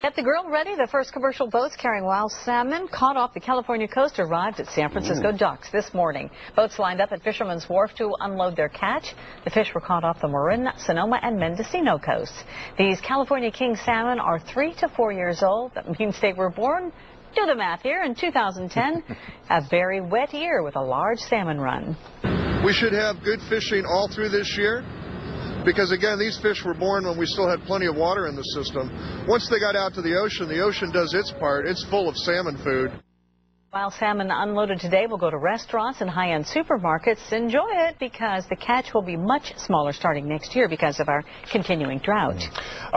Get the grill ready. The first commercial boats carrying wild salmon caught off the California coast arrived at San Francisco mm. docks this morning. Boats lined up at Fisherman's Wharf to unload their catch. The fish were caught off the Marin, Sonoma, and Mendocino coasts. These California king salmon are three to four years old. That means they were born do the math here. In 2010, a very wet year with a large salmon run. We should have good fishing all through this year because again these fish were born when we still had plenty of water in the system. Once they got out to the ocean, the ocean does its part. It's full of salmon food. While salmon unloaded today will go to restaurants and high-end supermarkets. Enjoy it because the catch will be much smaller starting next year because of our continuing drought. Uh